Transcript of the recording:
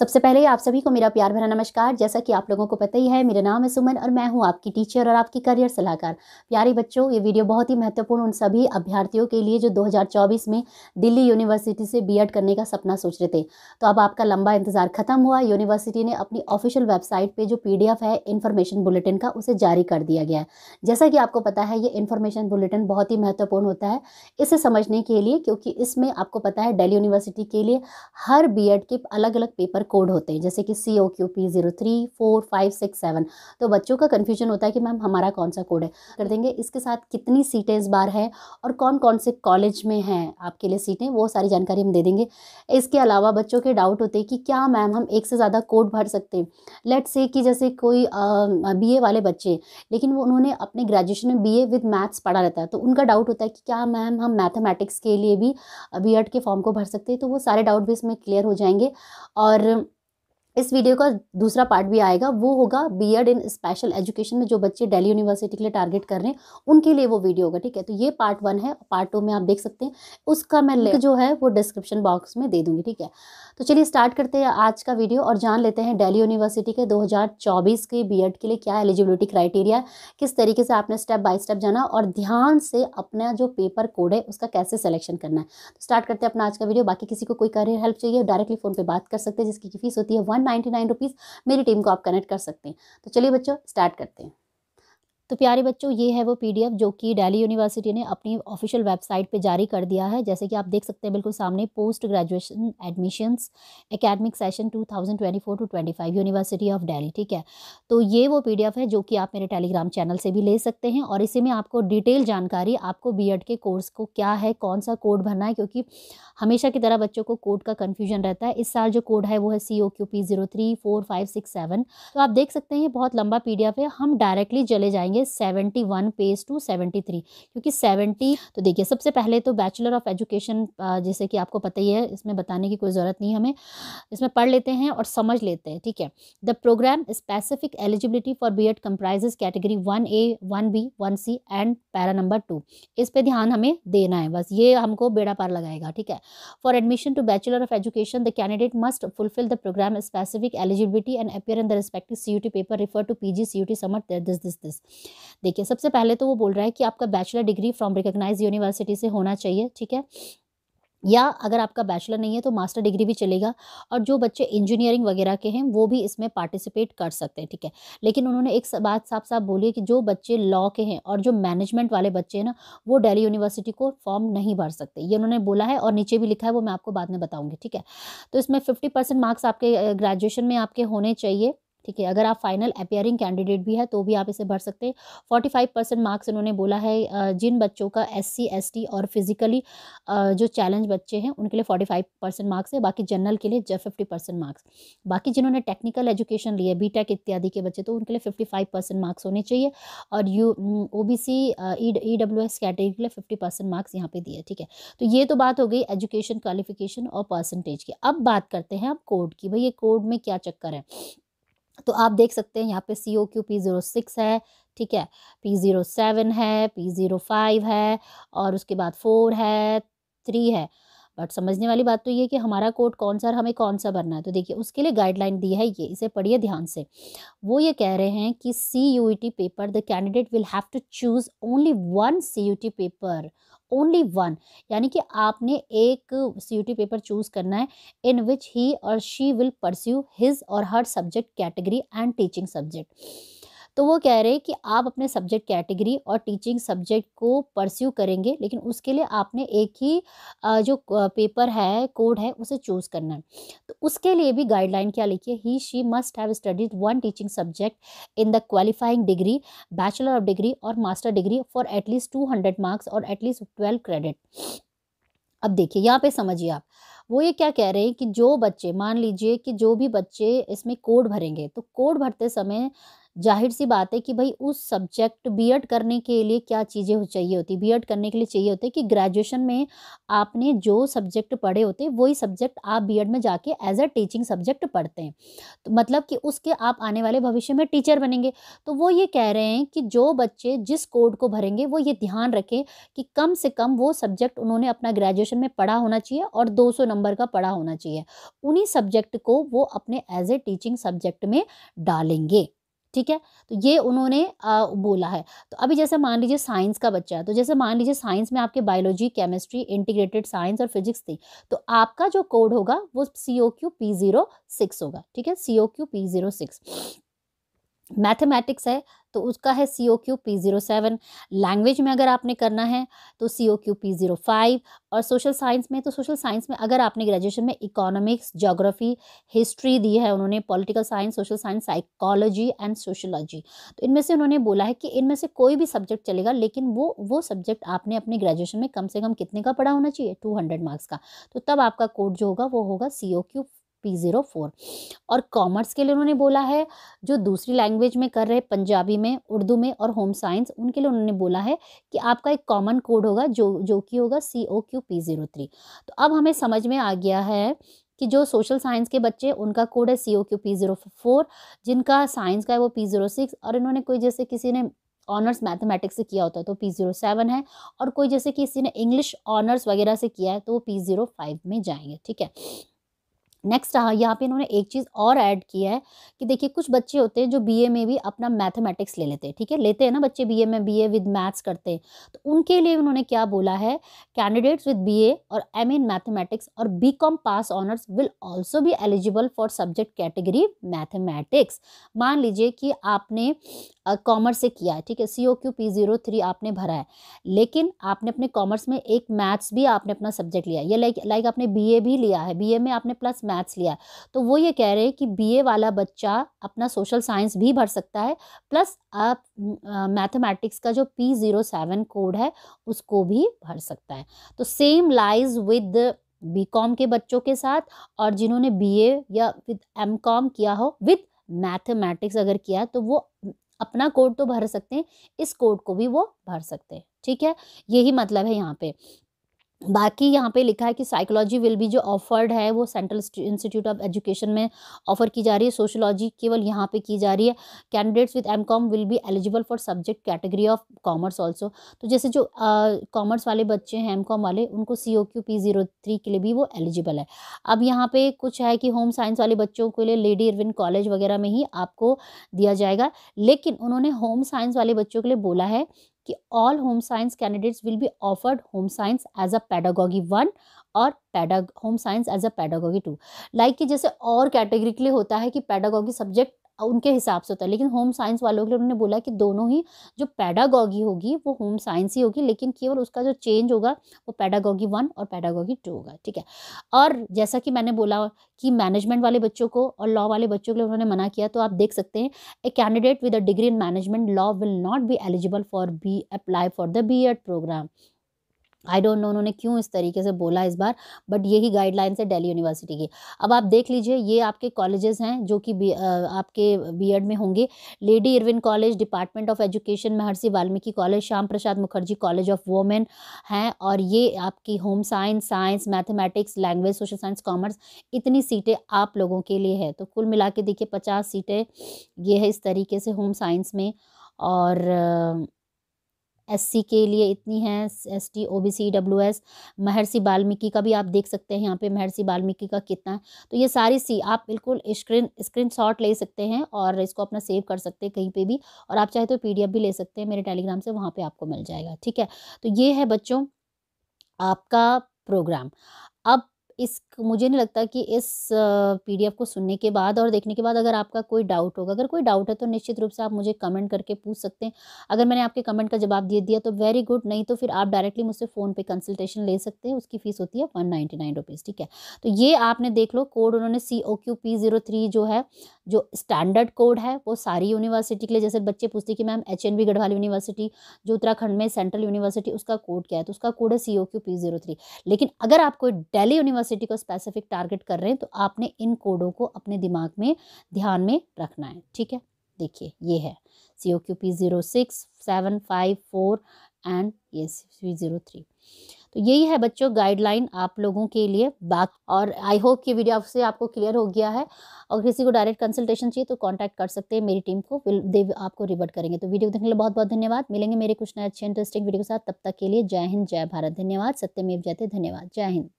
सबसे पहले आप सभी को मेरा प्यार भरा नमस्कार। जैसा कि आप लोगों को पता ही है, मेरा नाम है सुमन और मैं हूँ आपकी टीचर और आपकी करियर सलाहकार। प्यारे बच्चों, ये वीडियो बहुत ही महत्वपूर्ण उन सभी अभ्यर्थियों के लिए जो 2024 में दिल्ली यूनिवर्सिटी से बीएड करने का सपना सोच रहे थे। तो अब आपका लंबा इंतज़ार खत्म हुआ। यूनिवर्सिटी ने अपनी ऑफिशियल वेबसाइट पर जो पीडीएफ है इन्फॉर्मेशन बुलेटिन का, उसे जारी कर दिया गया है। जैसा कि आपको पता है, ये इन्फॉर्मेशन बुलेटिन बहुत ही महत्वपूर्ण होता है इसे समझने के लिए, क्योंकि इसमें आपको पता है डेली यूनिवर्सिटी के लिए हर बी के अलग अलग पेपर कोड होते हैं, जैसे कि C O Q P zero three four five six seven तो बच्चों का कन्फ्यूज़न होता है कि मैम हमारा कौन सा कोड है? कर देंगे, इसके साथ कितनी सीटें इस बार है और कौन कौन से कॉलेज में हैं आपके लिए सीटें, वो सारी जानकारी हम दे देंगे। इसके अलावा बच्चों के डाउट होते हैं कि क्या मैम हम एक से ज़्यादा कोड भर सकते हैं? लेट से कि जैसे कोई बीए वाले बच्चे, लेकिन वो, उन्होंने अपने ग्रेजुएशन में बी विद मैथ्स पढ़ा रहता है तो उनका डाउट होता है कि क्या मैम हम मैथमेटिक्स के लिए भी बी के फॉर्म को भर सकते हैं? तो वो सारे डाउट भी इसमें क्लियर हो जाएँगे और इस वीडियो का दूसरा पार्ट भी आएगा वो होगा बीएड इन स्पेशल एजुकेशन में जो बच्चे दिल्ली यूनिवर्सिटी के लिए टारगेट कर रहे हैं उनके लिए वो वीडियो होगा ठीक है? तो ये पार्ट वन है पार्ट टू में आप देख सकते हैं। उसका मैं लिंक जो है वो डिस्क्रिप्शन बॉक्स में दे दूँगी ठीक है? तो चलिए स्टार्ट करते हैं आज का वीडियो और जान लेते हैं डेली यूनिवर्सिटी के दो हज़ार चौबीस के बी के लिए क्या एलिजिबिलिटी क्राइटेरिया किस तरीके से आपने स्टेप बाय स्टेप जाना और ध्यान से अपना जो पेपर कोड है उसका कैसे सिलेक्शन करना है। तो स्टार्ट करते हैं अपना आज का वीडियो बाकी किसी को कोई करियर हेल्प चाहिए डायरेक्टली फ़ोन पर बात कर सकते हैं जिसकी फ़ीस होती है वन नाइन्टी नाइन रुपीज़ मेरी टीम को आप कनेक्ट कर सकते हैं। तो चलिए बच्चों स्टार्ट करते हैं। तो प्यारे बच्चों, ये है वो पीडीएफ जो कि दिल्ली यूनिवर्सिटी ने अपनी ऑफिशियल वेबसाइट पे जारी कर दिया है। जैसे कि आप देख सकते हैं बिल्कुल सामने, post graduation admissions academic session 2024 to 25 university of Delhi, ठीक है? तो ये वो पीडीएफ है जो कि आप मेरे टेलीग्राम चैनल से भी ले सकते हैं और इसी में आपको डिटेल जानकारी, आपको बी के कोर्स को क्या है, कौन सा कोड भरना है, क्योंकि हमेशा की तरह बच्चों को कोड का कन्फ्यूज़न रहता है। इस साल जो कोड है वो है C O Q P zero three four five six seven. तो आप देख सकते हैं बहुत लंबा पीडीएफ है, हम डायरेक्टली चले जाएँगे जाएँगे seventy one page to seventy three. क्योंकि सेवेंटी तो देखिए, सबसे पहले तो बैचलर ऑफ़ एजुकेशन जैसे कि आपको पता ही है, इसमें बताने की कोई ज़रूरत नहीं हमें। इसमें पढ़ लेते हैं और समझ लेते हैं, ठीक है? The programme specific eligibility for B Ed comprises category one A one B one C and para number two इस पर ध्यान हमें देना है, बस ये हमको बेड़ा पार लगाएगा, ठीक है? For admission to bachelor of education the candidate must fulfil the programme specific eligibility and appear in the respective C T paper refer to P G C U T समट this this this देखिए, सबसे पहले तो वो बोल रहा है कि आपका bachelor degree from recognised university से होना चाहिए, ठीक है? या अगर आपका बैचलर नहीं है तो मास्टर डिग्री भी चलेगा और जो बच्चे इंजीनियरिंग वगैरह के हैं, वो भी इसमें पार्टिसिपेट कर सकते हैं, ठीक है? लेकिन उन्होंने एक बात साफ़ साफ़ बोली है कि जो बच्चे लॉ के हैं और जो मैनेजमेंट वाले बच्चे हैं ना, वो दिल्ली यूनिवर्सिटी को फॉर्म नहीं भर सकते। ये उन्होंने बोला है और नीचे भी लिखा है, वो मैं आपको बाद में बताऊँगी, ठीक है? तो इसमें फिफ्टी मार्क्स आपके ग्रेजुएशन में आपके होने चाहिए। ठीक है, अगर आप फाइनल अपेयरिंग कैंडिडेट भी है तो भी आप इसे भर सकते हैं। फोर्टी फाइव परसेंट मार्क्स इन्होंने बोला है जिन बच्चों का एस सी एस टी और फिजिकली जो चैलेंज बच्चे हैं, उनके लिए फोर्टी फाइव परसेंट मार्क्स है, बाकी जनरल के लिए फिफ्टी परसेंट मार्क्स बाकी जिन्होंने टेक्निकल एजुकेशन लिया बी टेक इत्यादि के बच्चे तो उनके लिए फिफ्टी फाइव परसेंट मार्क्स होने चाहिए और U O B C E W S category के लिए फिफ्टी परसेंट मार्क्स यहाँ पे दिए, ठीक है। तो ये तो बात हो गई एजुकेशन क्वालिफिकेशन और परसेंटेज की। अब बात करते हैं अब कोड की। भाई ये कोड में क्या चक्कर है? तो आप देख सकते हैं यहाँ पे C O Q P zero six है, ठीक है? पी ज़ीरो सेवन है पी ज़ीरो फाइव है और उसके बाद फोर है, थ्री है। बट समझने वाली बात तो ये कि हमारा कोड कौन सा और हमें कौन सा भरना है। तो देखिए, उसके लिए गाइडलाइन दी है ये, इसे पढ़िए ध्यान से। वो ये कह रहे हैं कि C U E T paper the candidate will have to choose only one C U T paper only one यानी कि आपने एक सी पेपर चूज़ करना है इन विच ही और शी विल परस्यू हिज और her subject category and teaching subject तो वो कह रहे हैं कि आप अपने सब्जेक्ट कैटेगरी और टीचिंग सब्जेक्ट को परस्यू करेंगे, लेकिन उसके लिए आपने एक ही जो पेपर है, कोड है, उसे चूज़ करना है। तो उसके लिए भी गाइडलाइन क्या लिखी है? He she must have studied one teaching subject in the qualifying degree bachelor of degree और master degree for at least two hundred marks और एटलीस्ट ट्वेल्व क्रेडिट अब देखिए, यहाँ पे समझिए आप, वो ये क्या कह रहे हैं कि जो बच्चे, मान लीजिए कि जो भी बच्चे इसमें कोड भरेंगे तो कोड भरते समय ज़ाहिर सी बात है कि भाई उस सब्जेक्ट बीएड करने के लिए क्या चीज़ें हो चाहिए होती? बीएड करने के लिए चाहिए होते कि ग्रेजुएशन में आपने जो सब्जेक्ट पढ़े होते, वही सब्जेक्ट आप बीएड में जाके एज अ टीचिंग सब्जेक्ट पढ़ते हैं। तो मतलब कि उसके आप आने वाले भविष्य में टीचर बनेंगे। तो वो ये कह रहे हैं कि जो बच्चे जिस कोड को भरेंगे, वो ये ध्यान रखें कि कम से कम वो सब्जेक्ट उन्होंने अपना ग्रेजुएशन में पढ़ा होना चाहिए और 200 नंबर का पढ़ा होना चाहिए। उन्हीं सब्जेक्ट को वो अपने एज ए टीचिंग सब्जेक्ट में डालेंगे। ठीक है? तो ये उन्होंने आ, बोला है। तो अभी जैसे मान लीजिए साइंस का बच्चा है तो जैसे मान लीजिए साइंस में आपके बायोलॉजी केमिस्ट्री इंटीग्रेटेड साइंस और फिजिक्स थी तो आपका जो कोड होगा वो C O Q P zero six होगा ठीक है? C O Q P zero six. Mathematics है तो उसका है C O Q P zero seven language में अगर आपने करना है तो C O Q P zero five और सोशल साइंस में तो सोशल साइंस में अगर आपने ग्रेजुएशन में इकोनॉमिक्स जोग्राफी हिस्ट्री दी है, उन्होंने political science, social science, psychology and sociology तो इनमें से उन्होंने बोला है कि इनमें से कोई भी सब्जेक्ट चलेगा, लेकिन वो वो सब्जेक्ट आपने अपने ग्रेजुएशन में कम से कम कितने का पढ़ा होना चाहिए? टू हंड्रेड मार्क्स का। तो तब आपका कोड जो होगा, वो होगा C O Q P zero four और कॉमर्स के लिए उन्होंने बोला है, जो दूसरी लैंग्वेज में कर रहे पंजाबी में, उर्दू में और होम साइंस उनके लिए उन्होंने बोला है कि आपका एक कॉमन कोड होगा, जो जो कि होगा C O Q P zero three तो अब हमें समझ में आ गया है कि जो सोशल साइंस के बच्चे उनका कोड है C O Q P zero four जिनका साइंस का है वो पी ज़ीरो सिक्स और इन्होंने कोई जैसे किसी ने ऑनर्स मैथमेटिक्स से किया होता है तो पी ज़ीरो सेवन है, और कोई जैसे किसी ने इंग्लिश ऑनर्स वगैरह से किया है तो वो पी ज़ीरो फाइव में जाएँगे, ठीक है? नेक्स्ट हाँ यहाँ पे इन्होंने एक चीज़ और ऐड किया है कि देखिए कुछ बच्चे होते हैं जो बीए में भी अपना मैथमेटिक्स ले लेते हैं ठीक है? लेते हैं ना बच्चे बीए में बीए विद मैथ्स करते हैं। तो उनके लिए उन्होंने क्या बोला है? कैंडिडेट्स विद बीए और एम इन मैथमेटिक्स और B Com pass honours will also भी eligible for subject category mathematics मान लीजिए कि आपने कॉमर्स uh, से किया है ठीक है? C O Q P zero three आपने भरा है लेकिन आपने अपने कॉमर्स में एक मैथ्स भी आपने अपना सब्जेक्ट लिया या लाइक लाइक आपने बीए भी लिया है बीए में आपने प्लस मैथ्स लिया तो वो ये कह रहे हैं कि बीए वाला बच्चा अपना सोशल साइंस भी भर सकता है प्लस आप मैथमेटिक्स का जो पी ज़ीरो सेवन कोड है, उसको भी भर सकता है। तो same lies with B Com के बच्चों के साथ और जिन्होंने बीए या विद एम कॉम किया हो विद मैथमेटिक्स अगर किया तो वो अपना कोड तो भर सकते हैं, इस कोड को भी वो भर सकते हैं। ठीक है? यही मतलब है यहाँ पे। बाकी यहाँ पे लिखा है कि साइकोलॉजी विल बी जो ऑफर्ड है वो सेंट्रल इंस्टीट्यूट ऑफ़ एजुकेशन में ऑफ़र की जा रही है। सोशोलॉजी केवल यहाँ पे की जा रही है। Candidates with M Com will be eligible for subject category of commerce also तो जैसे जो कॉमर्स uh, वाले बच्चे हैं एम कॉम वाले उनको C O Q P zero three के लिए भी वो एलिजिबल है। अब यहाँ पे कुछ है कि होम साइंस वाले बच्चों के लिए लेडी इरविन कॉलेज वगैरह में ही आपको दिया जाएगा। लेकिन उन्होंने होम साइंस वाले बच्चों के लिए बोला है कि all home science candidates will be offered home science as a pedagogy one और peda home science as a pedagogy two like कि जैसे और कैटेगरी के लिए होता है कि पैडागॉगी सब्जेक्ट उनके हिसाब से होता है। लेकिन होम साइंस वालों के लिए उन्होंने बोला कि दोनों ही जो पैडागॉगी होगी, वो होम साइंस ही होगी, लेकिन केवल उसका जो चेंज होगा, वो पैडागॉगी वन और पैडागॉगी टू होगा, ठीक है? और जैसा कि मैंने बोला कि मैनेजमेंट वाले बच्चों को और लॉ वाले बच्चों के लिए उन्होंने मना किया तो आप देख सकते हैं a candidate with a degree in management law will not be eligible for B apply for the B programme I don't know उन्होंने क्यों इस तरीके से बोला इस बार बट यही गाइडलाइंस है दिल्ली यूनिवर्सिटी की। अब आप देख लीजिए, ये आपके कॉलेजेस हैं जो कि आपके बीएड में होंगे। Lady Irwin college department of education Maharshi Valmiki college Shyam Prasad Mukherjee college of women हैं, और ये आपकी home science science mathematics language social science commerce इतनी सीटें आप लोगों के लिए है। तो कुल मिला के देखिए पचास सीटें, ये है इस तरीके से होम साइंस में, और एससी के लिए इतनी हैं S T O B C W S Maharshi Valmiki का भी आप देख सकते हैं यहाँ पे महर्षि वाल्मीकि का कितना। है तो ये सारी सी आप बिल्कुल स्क्रीन स्क्रीन शॉट ले सकते हैं और इसको अपना सेव कर सकते हैं कहीं पे भी और आप चाहे तो पीडीएफ भी ले सकते हैं, मेरे टेलीग्राम से वहाँ पर आपको मिल जाएगा, ठीक है? तो ये है बच्चों आपका प्रोग्राम अब इस मुझे नहीं लगता कि इस पीडीएफ को सुनने के बाद और देखने के बाद अगर आपका कोई डाउट होगा, अगर कोई डाउट है तो निश्चित रूप से आप मुझे कमेंट करके पूछ सकते हैं। अगर मैंने आपके कमेंट का जवाब दे दिया तो वेरी गुड, नहीं तो फिर आप डायरेक्टली मुझसे फ़ोन पे कंसल्टेशन ले सकते हैं, उसकी फ़ीस होती है वन नाइन्टी नाइन रुपीज़, ठीक है? तो ये आपने देख लो, कोड उन्होंने C O Q P zero three जो है, जो स्टैंडर्ड कोड है, वो सारी यूनिवर्सिटी के लिए, जैसे बच्चे पूछते कि ma'am H N B Garhwal university, जो उत्तराखंड में सेंट्रल यूनिवर्सिटी, उसका कोड क्या है? तो उसका कोड है C O Q P zero three. लेकिन अगर आप कोई दिल्ली यूनिवर्सिटी को स्पेसिफिक टारगेट कर रहे हैं तो आपने इन कोडों को अपने दिमाग में, ध्यान में रखना है, ठीक है? देखिए, ये है C O Q P zero six seven five four and ये सी ज़ीरो थ्री तो यही है बच्चों गाइडलाइन आप लोगों के लिए बात, और आई होप कि वीडियो आपसे आपको क्लियर हो गया है। और किसी को डायरेक्ट कंसल्टेशन चाहिए तो कांटेक्ट कर सकते हैं मेरी टीम को विल दे आपको रिवर्ट करेंगे। तो वीडियो देखने के लिए बहुत बहुत धन्यवाद। मिलेंगे मेरे कुछ नए अच्छे इंटरेस्टिंग वीडियो के साथ, तब तक के लिए जय हिंद, जय भारत। धन्यवाद। सत्यमेव जयते, धन्यवाद। जय हिंद।